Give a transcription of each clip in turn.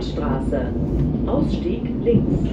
Saarlandstraße. Ausstieg links.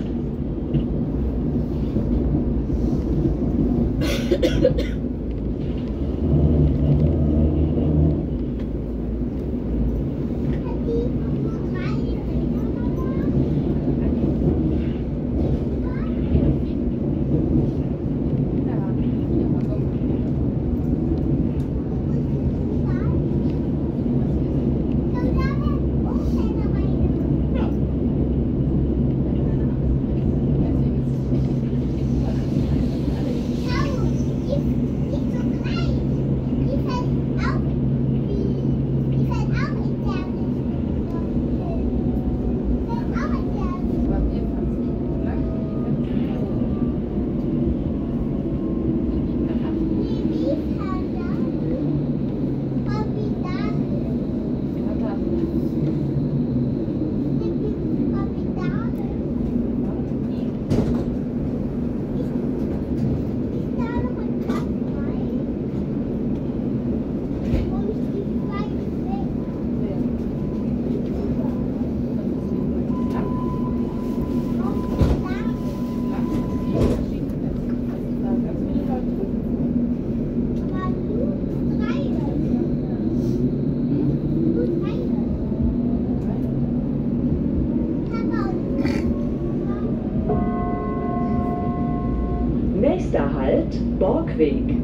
Nächster Halt Borgweg.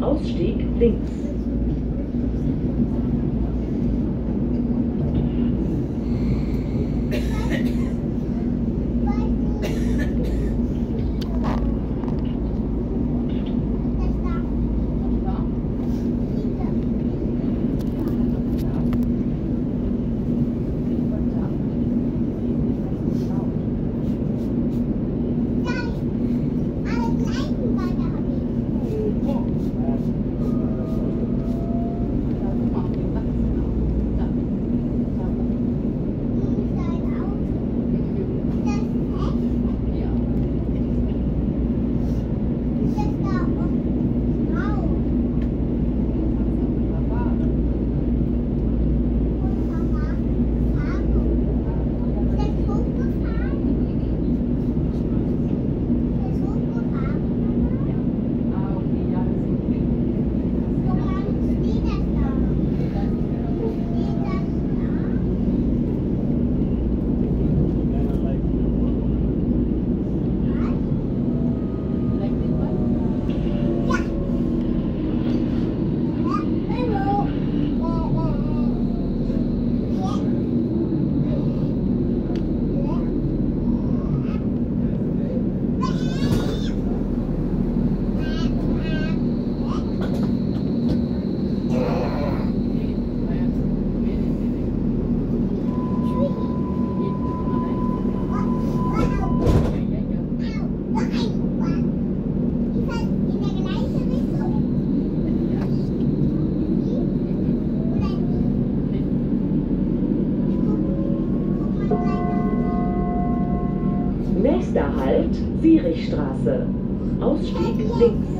Ausstieg links. Sierichstraße. Ausstieg links.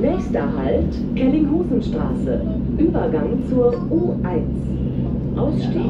Nächster Halt Kellinghusenstraße. Übergang zur U1. Ausstieg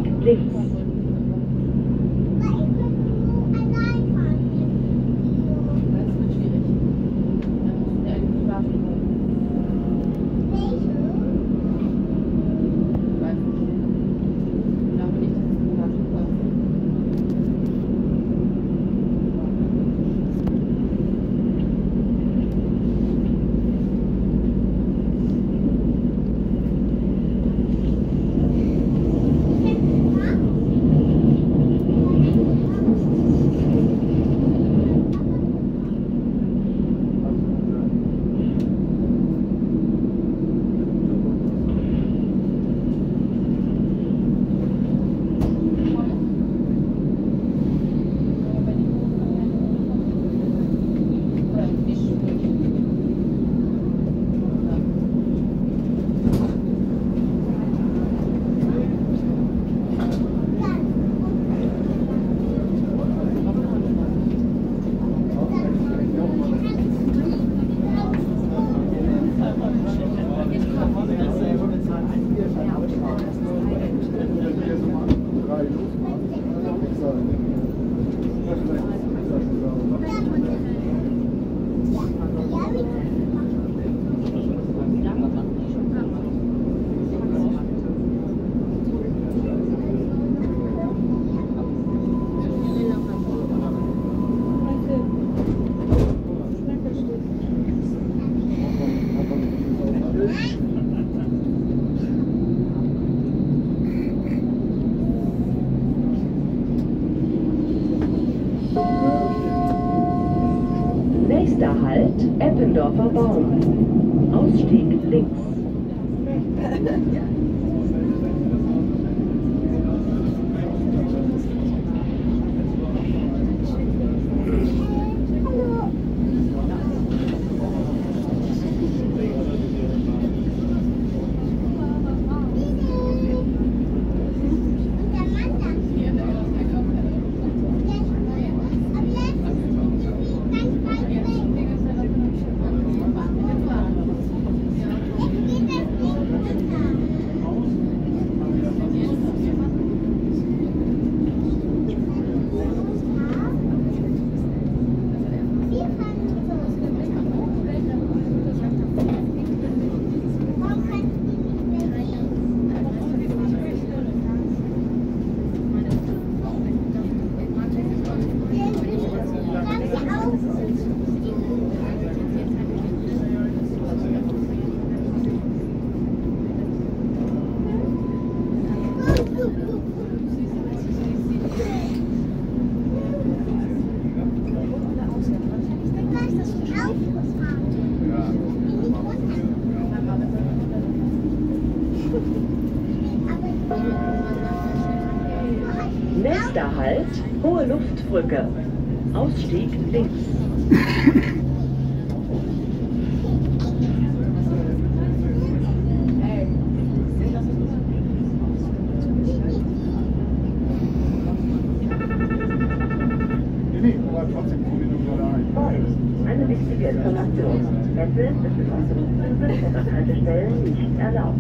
Und an Haltestellen nicht erlaubt.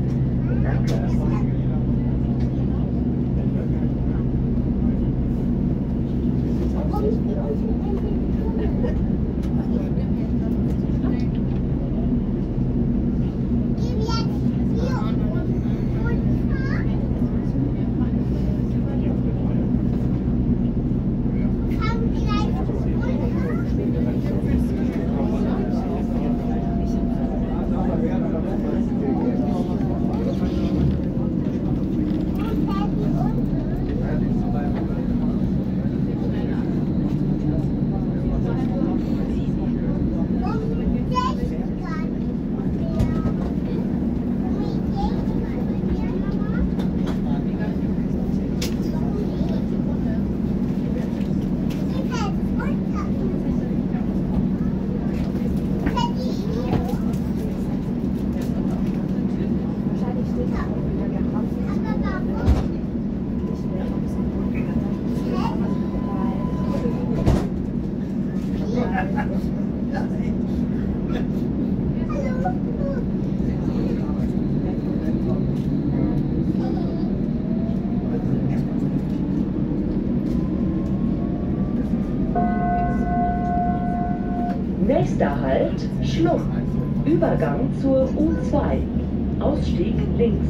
Danke. Nächster Halt Schlumm. Übergang zur U2. Ausstieg links.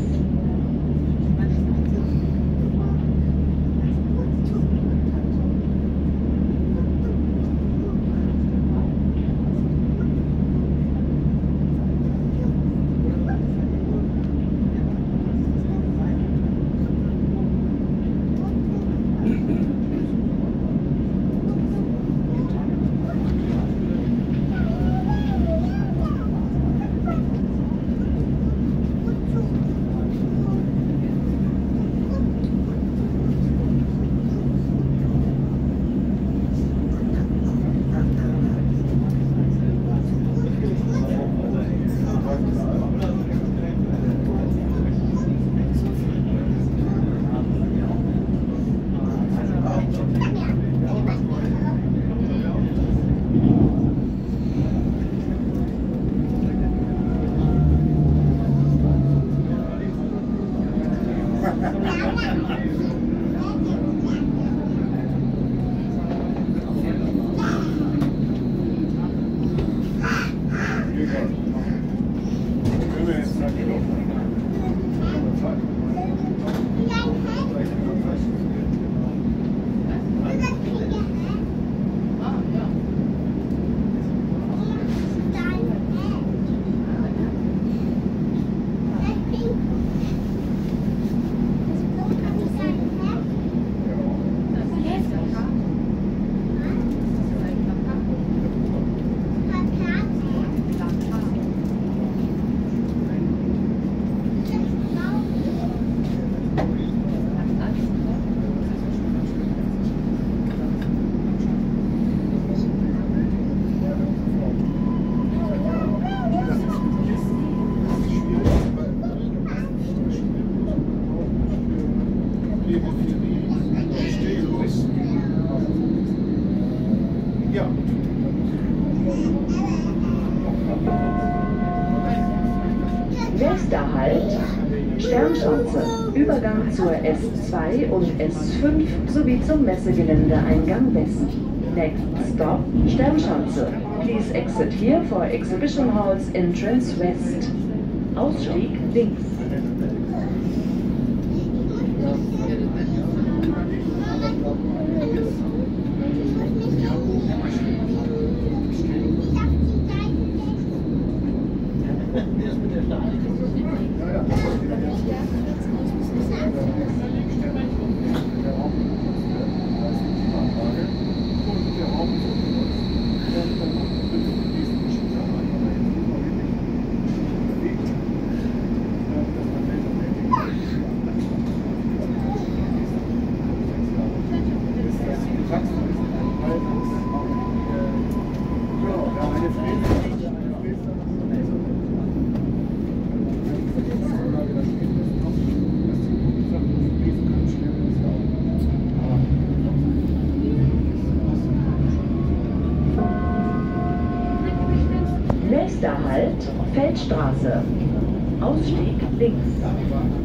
Sternschanze. Übergang zur S2 und S5 sowie zum Messegeländeeingang West. Next stop, Sternschanze. Please exit here for Exhibition Halls Entrance West. Ausstieg links. Nächster Halt, Feldstraße. Ausstieg links.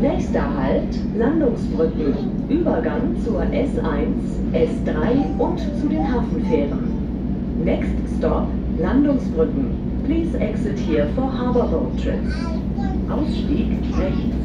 Nächster Halt, Landungsbrücken. Übergang zur S1, S3 und zu den Hafenfähren. Next stop, Landungsbrücken. Please exit here for harbor boat trips. Ausstieg rechts.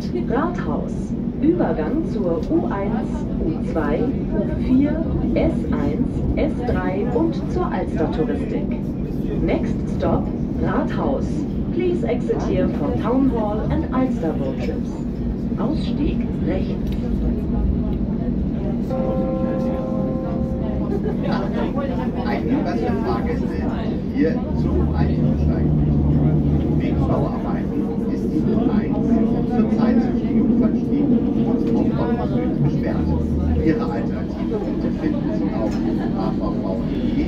Halt, Rathaus. Übergang zur U1, U2, U4, S1, S3 und zur Alster-Touristik. Next stop, Rathaus. Please exit here for Town Hall and Alster road. Ausstieg rechts. Einige Fahrgäste hier zum Einsteigen. Wegen Bauarbeiten ist die U1 zurzeit zwischen Jungfernstieg und Hauptbahnhof gesperrt. Ihre Alternativen finden Sie auf hvv.de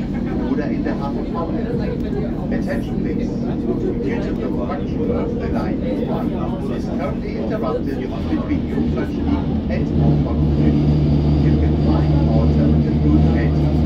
oder in der HVV-App. Attention please. Due to the construction of the line U1 is currently interrupted between Jungfernstieg and Hauptbahnhof. You can find alternative routes at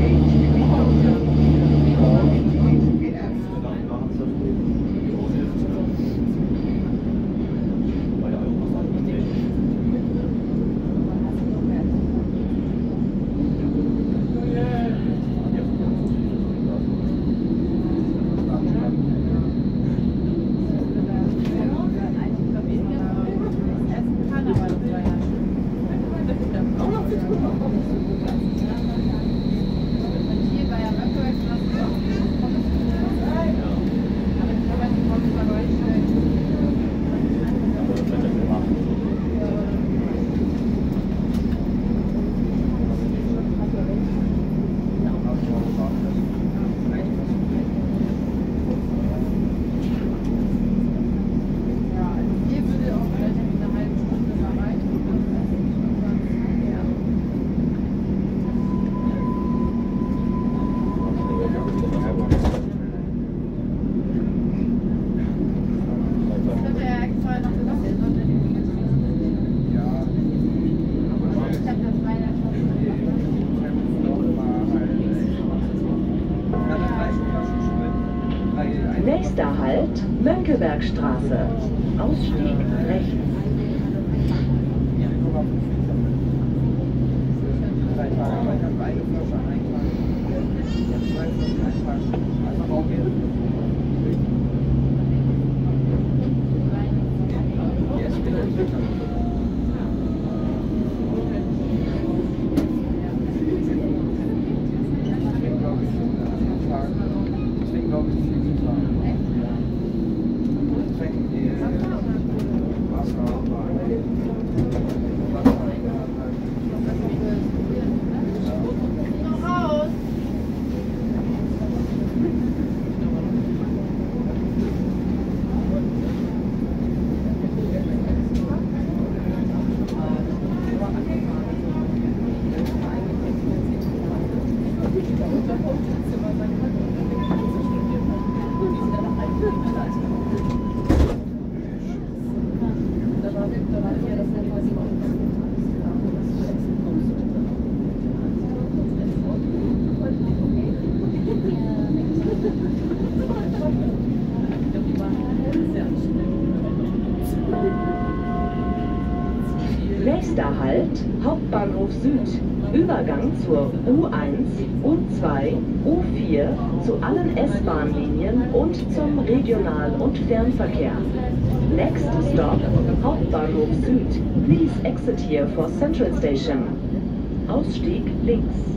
Mönckebergstraße. Ausstieg rechts. Deswegen glaube ich, viel zu sagen. Deswegen die Nächster Halt, Hauptbahnhof Süd. Übergang zur U1, U2, U4, zu allen S-Bahn-Linien und zum Regional- und Fernverkehr. Next stop, Hauptbahnhof Süd. Please exit here for Central Station. Ausstieg links.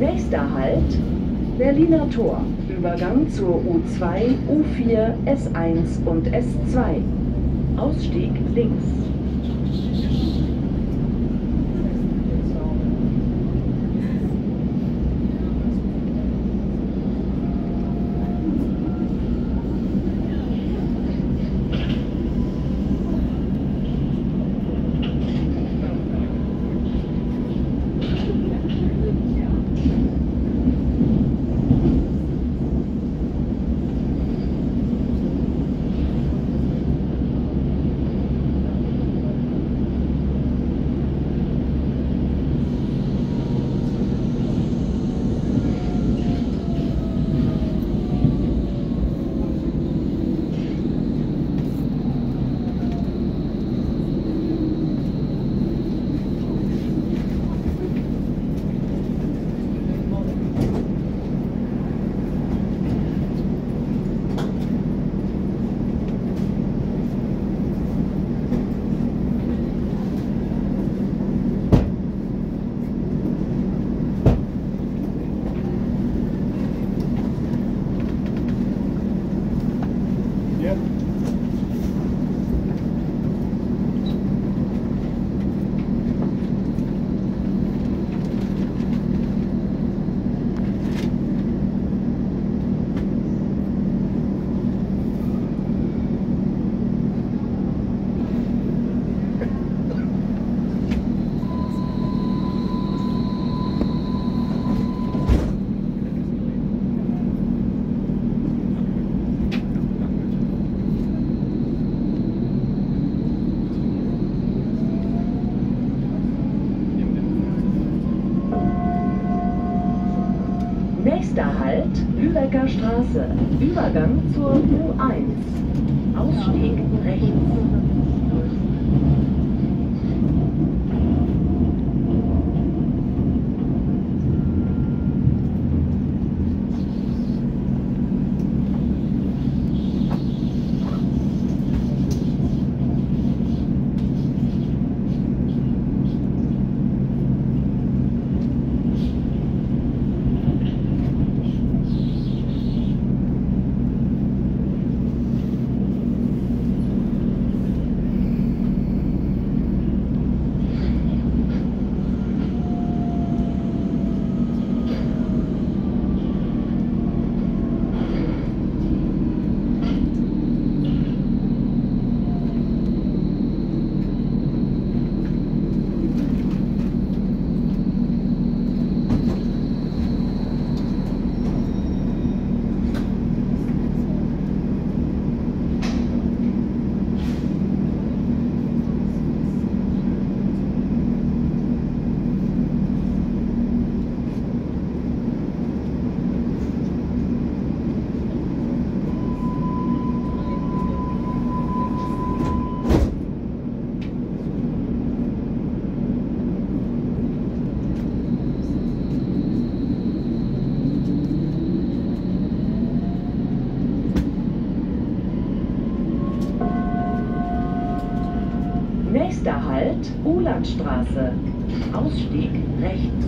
Nächster Halt, Berliner Tor. Übergang zur U2, U4, S1 und S2. Ausstieg links. Lübecker Straße. Übergang zur U1. Ausstieg rechts. Ulandstraße. Ausstieg rechts.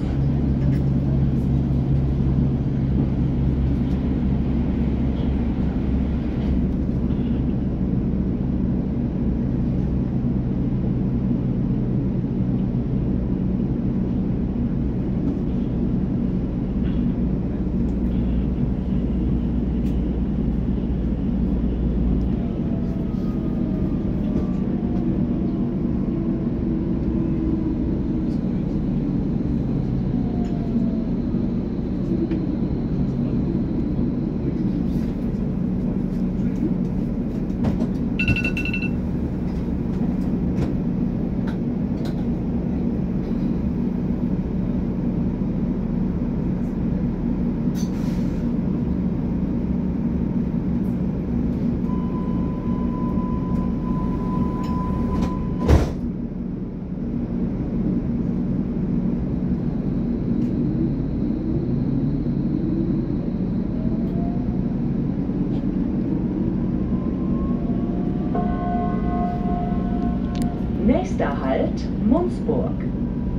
Munzburg.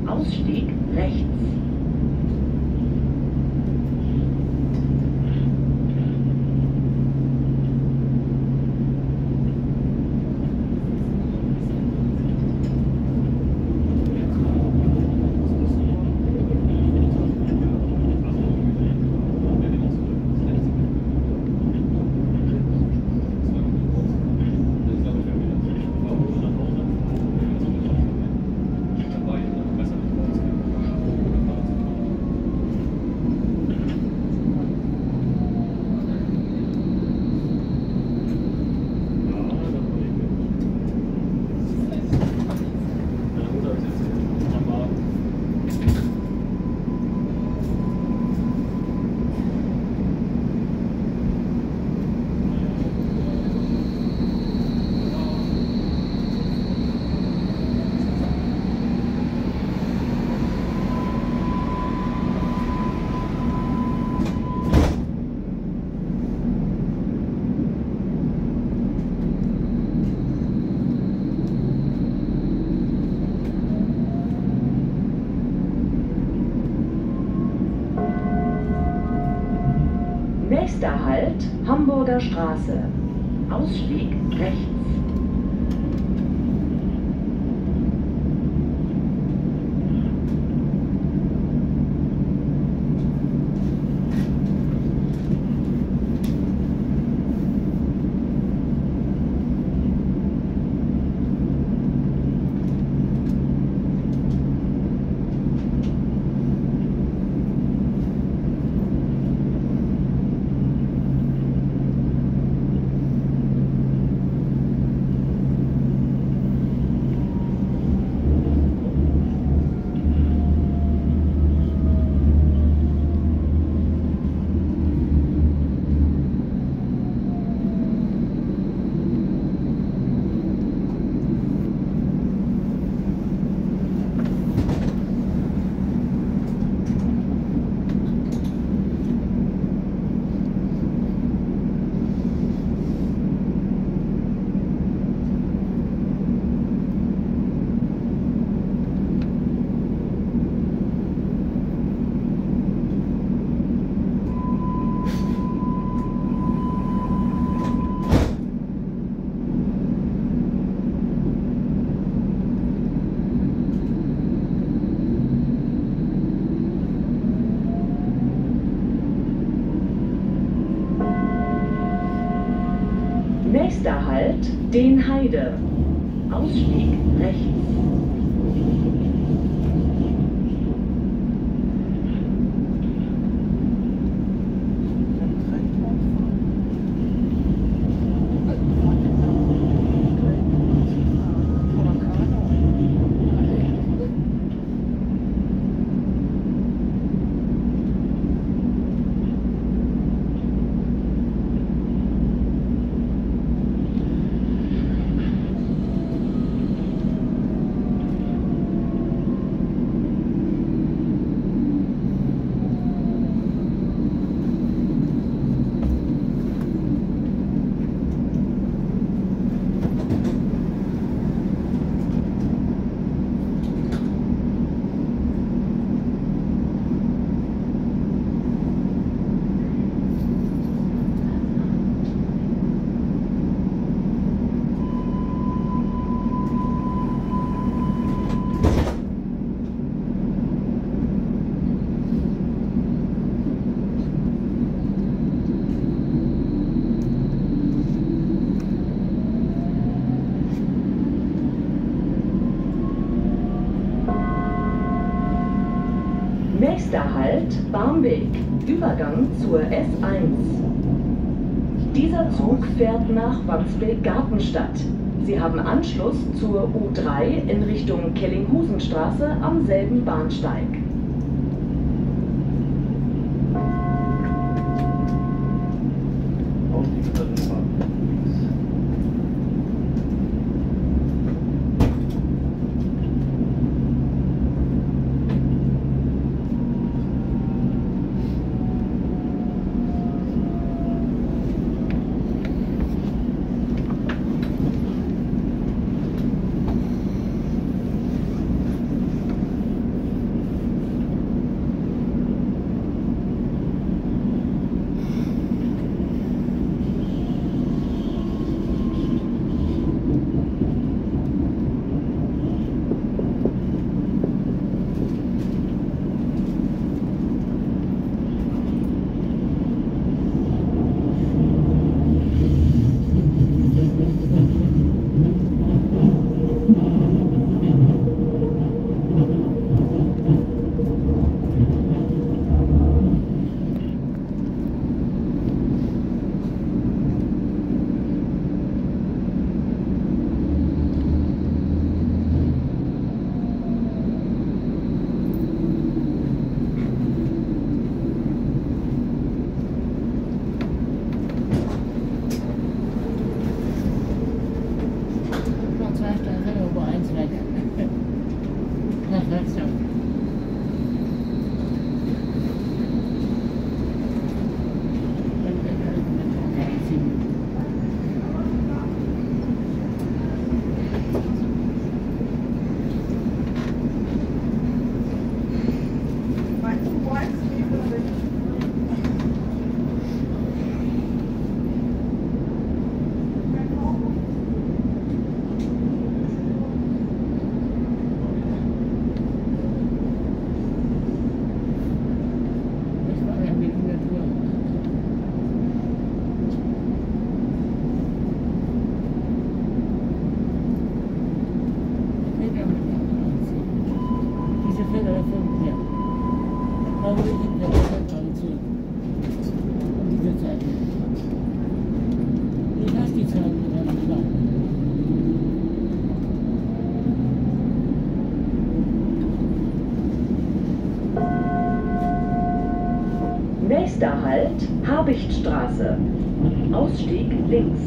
Ausstieg rechts. Nächster Halt, Straße. Ausstieg rechts. Nächster Halt, Den Heide. Ausstieg rechts. Nächster Halt Barmbek, Übergang zur S1. Dieser Zug fährt nach Wandsbek-Gartenstadt. Sie haben Anschluss zur U3 in Richtung Kellinghusenstraße am selben Bahnsteig. Nächster Halt Habichtstraße. Ausstieg links.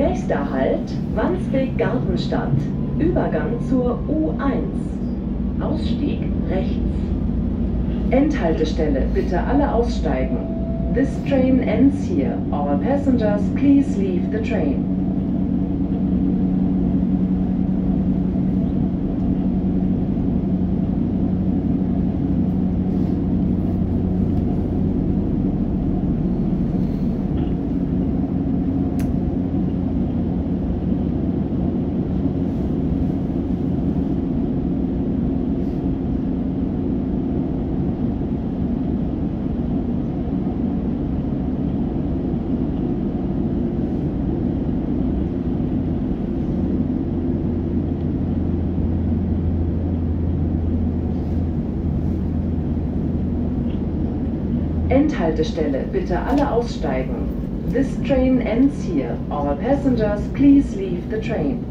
Nächster Halt, Wandsbek Gartenstadt. Übergang zur U1. Ausstieg rechts. Endhaltestelle, bitte alle aussteigen. This train ends here. All passengers, please leave the train. Endhaltestelle, bitte alle aussteigen. This train ends here. All passengers, please leave the train.